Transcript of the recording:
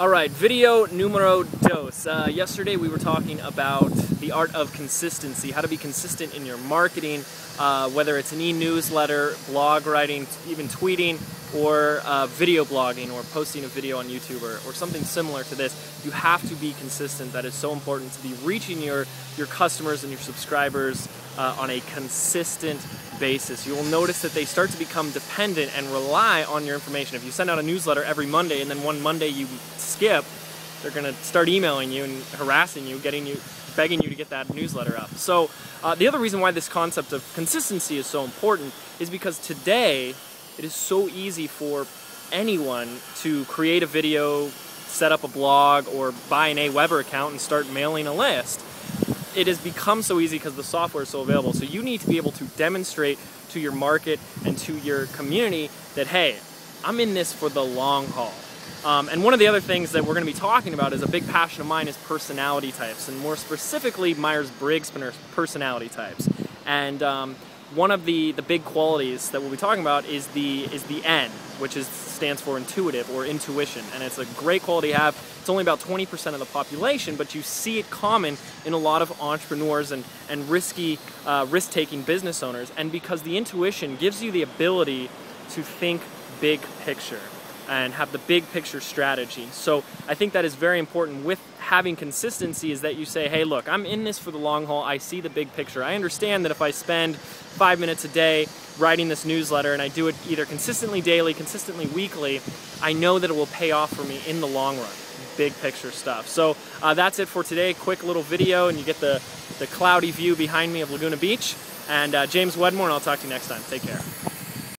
All right, video numero dos. Uh, yesterday we were talking about the art of consistency, how to be consistent in your marketing, uh, whether it's an e-newsletter, blog writing, even tweeting, or uh, video blogging or posting a video on YouTube or, or something similar to this. You have to be consistent. That is so important to be reaching your, your customers and your subscribers uh, on a consistent basis. You will notice that they start to become dependent and rely on your information. If you send out a newsletter every Monday and then one Monday you skip, they're going to start emailing you and harassing you, getting you, begging you to get that newsletter up. So uh, the other reason why this concept of consistency is so important is because today it is so easy for anyone to create a video, set up a blog, or buy an Aweber account and start mailing a list. It has become so easy because the software is so available. So you need to be able to demonstrate to your market and to your community that, hey, I'm in this for the long haul. Um, and one of the other things that we're going to be talking about is a big passion of mine is personality types, and more specifically Myers-Briggs personality types. And um, one of the, the big qualities that we'll be talking about is the is the N, which is stands for intuitive or intuition, and it's a great quality to have. It's only about 20% of the population, but you see it common in a lot of entrepreneurs and and risky uh, risk-taking business owners. And because the intuition gives you the ability to think big picture and have the big picture strategy. So I think that is very important with having consistency is that you say, hey, look, I'm in this for the long haul. I see the big picture. I understand that if I spend five minutes a day writing this newsletter and I do it either consistently daily, consistently weekly, I know that it will pay off for me in the long run. Big picture stuff. So uh, that's it for today. Quick little video, and you get the, the cloudy view behind me of Laguna Beach. And uh, James Wedmore, and I'll talk to you next time. Take care.